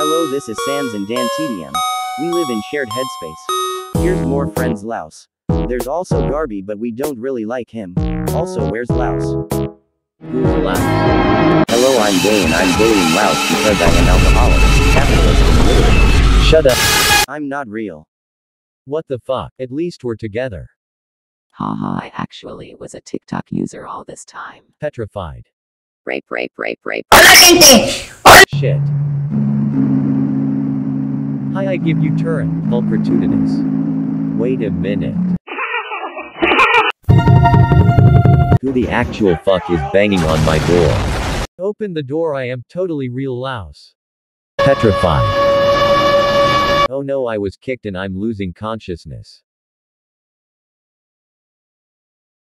Hello, this is Sans and Dan TDM. We live in shared headspace. Here's more friends Louse. There's also Garby, but we don't really like him. Also, where's Louse? Who's loud? Hello, I'm Gay and I'm bullying Louse because I am alcoholic, capitalist, and illiterate. Shut up. I'm not real. What the fuck? At least we're together. Haha, I actually was a TikTok user all this time. Petrified. Rape, rape, rape, rape. Shit. Hi, I give you turret. Pulchritudinous. Wait a minute. Who the actual fuck is banging on my door? Open the door, I am totally real louse. Petrified. Oh no, I was kicked and I'm losing consciousness.